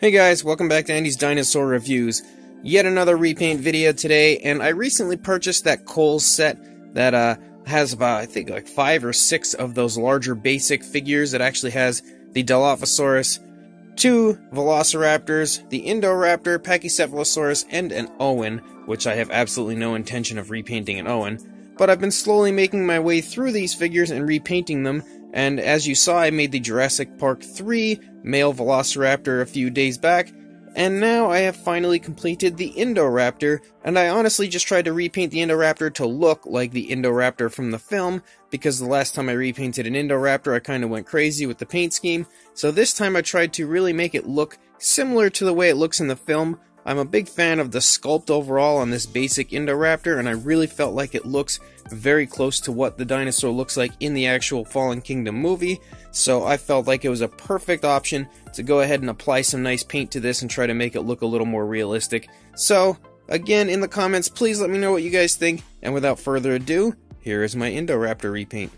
Hey guys, welcome back to Andy's Dinosaur Reviews. Yet another repaint video today, and I recently purchased that Kohl's set that uh, has about, I think, like five or six of those larger basic figures. It actually has the Dilophosaurus, two Velociraptors, the Indoraptor, Pachycephalosaurus, and an Owen, which I have absolutely no intention of repainting an Owen. But I've been slowly making my way through these figures and repainting them, and as you saw, I made the Jurassic Park 3 male Velociraptor a few days back, and now I have finally completed the Indoraptor, and I honestly just tried to repaint the Indoraptor to look like the Indoraptor from the film, because the last time I repainted an Indoraptor I kinda went crazy with the paint scheme, so this time I tried to really make it look similar to the way it looks in the film, I'm a big fan of the sculpt overall on this basic Indoraptor, and I really felt like it looks very close to what the dinosaur looks like in the actual Fallen Kingdom movie, so I felt like it was a perfect option to go ahead and apply some nice paint to this and try to make it look a little more realistic. So, again, in the comments, please let me know what you guys think, and without further ado, here is my Indoraptor repaint.